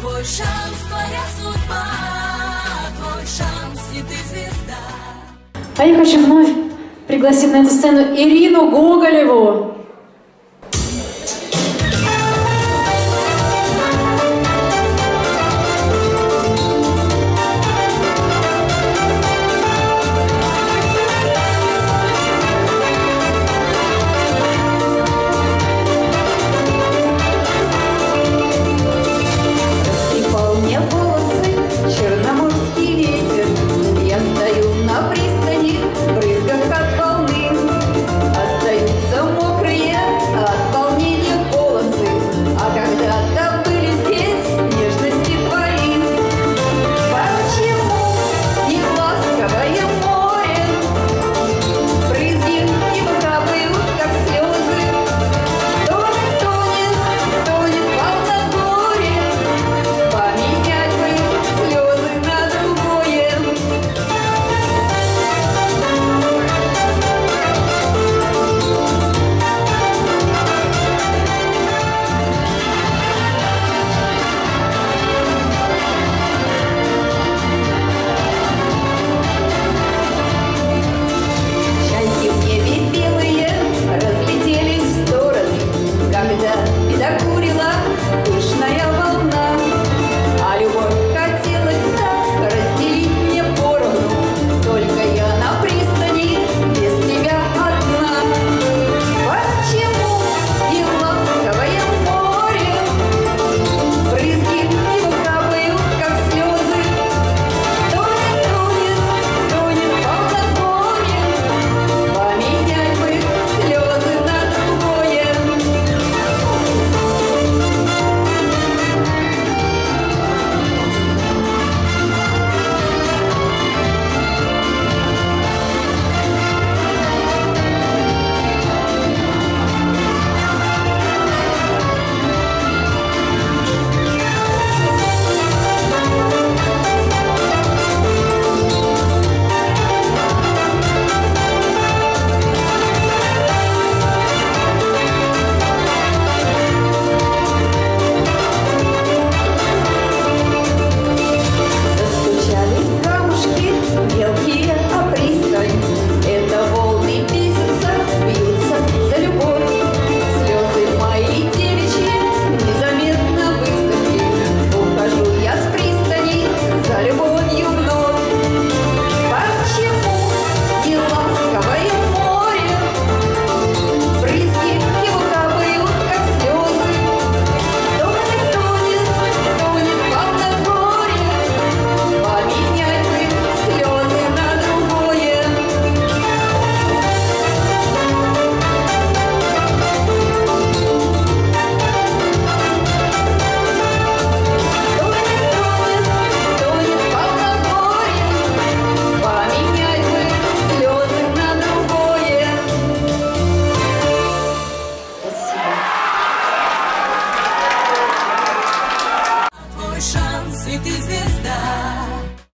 Твой шанс, твоя судьба, твой шанс, и ты звезда. А я хочу вновь пригласить на эту сцену Ирину Гоголеву. da gorila.